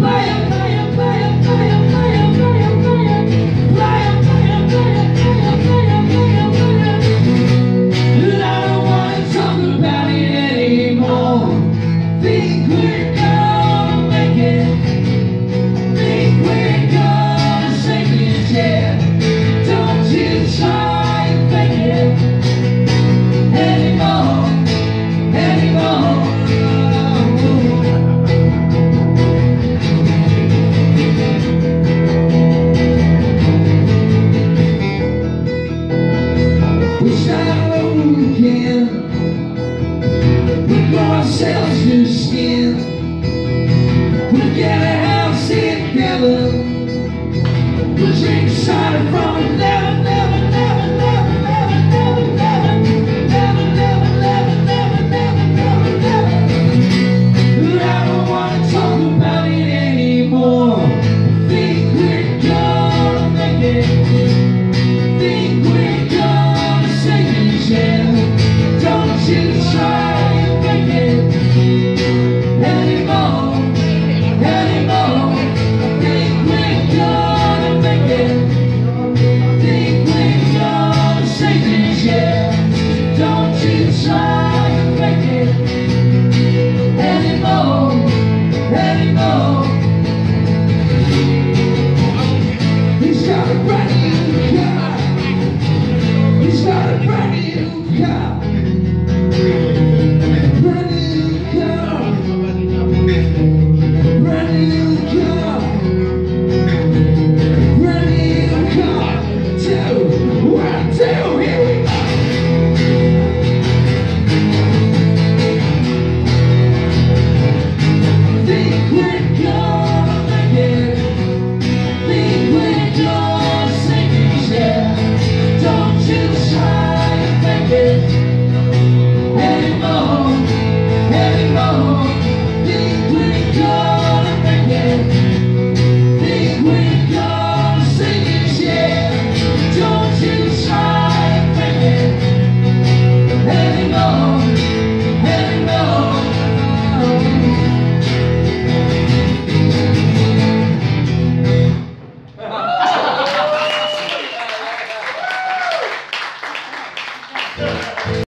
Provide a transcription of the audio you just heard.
Bye. can. We grow ourselves new skin. We get out. Thank you.